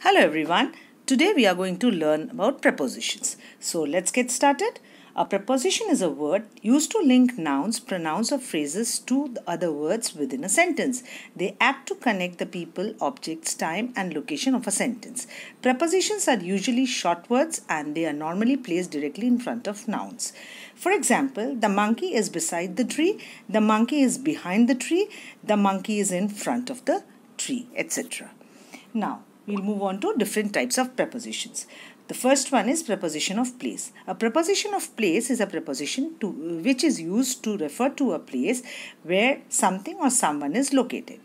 Hello everyone. Today we are going to learn about prepositions. So let's get started. A preposition is a word used to link nouns, pronouns or phrases to the other words within a sentence. They act to connect the people, objects, time and location of a sentence. Prepositions are usually short words and they are normally placed directly in front of nouns. For example, the monkey is beside the tree, the monkey is behind the tree, the monkey is in front of the tree, etc. Now, we'll move on to different types of prepositions. The first one is preposition of place. A preposition of place is a preposition to which is used to refer to a place where something or someone is located.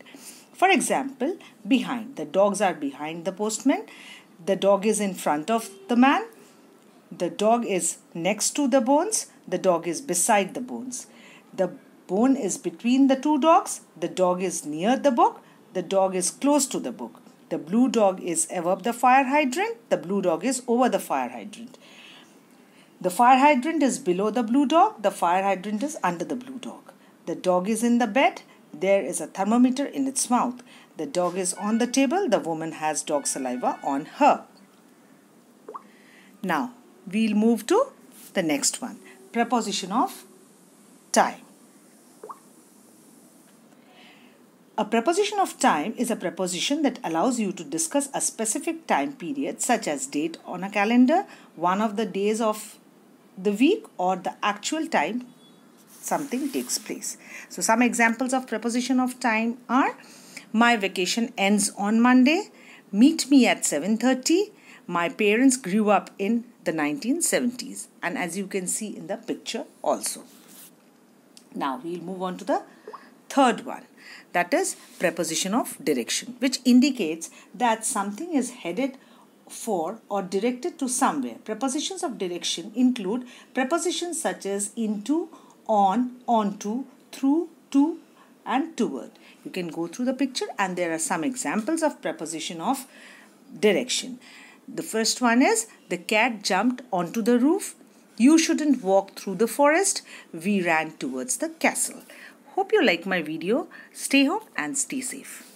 For example, behind. The dogs are behind the postman. The dog is in front of the man. The dog is next to the bones. The dog is beside the bones. The bone is between the two dogs. The dog is near the book. The dog is close to the book. The blue dog is above the fire hydrant. The blue dog is over the fire hydrant. The fire hydrant is below the blue dog. The fire hydrant is under the blue dog. The dog is in the bed. There is a thermometer in its mouth. The dog is on the table. The woman has dog saliva on her. Now, we'll move to the next one. Preposition of time. A preposition of time is a preposition that allows you to discuss a specific time period such as date on a calendar, one of the days of the week or the actual time something takes place. So some examples of preposition of time are my vacation ends on Monday, meet me at 7:30, my parents grew up in the 1970s and as you can see in the picture also. Now we'll move on to the third one that is preposition of direction which indicates that something is headed for or directed to somewhere. Prepositions of direction include prepositions such as into on onto through to and toward. You can go through the picture and there are some examples of preposition of direction. The first one is the cat jumped onto the roof. You shouldn't walk through the forest. We ran towards the castle Hope you like my video. Stay home and stay safe.